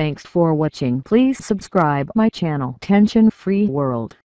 Thanks for watching. Please subscribe my channel Tension Free World.